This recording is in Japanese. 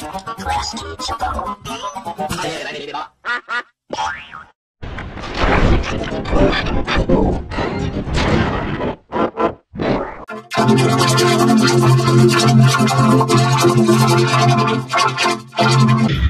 詳しき諸島ホームページでられれば。Thank you.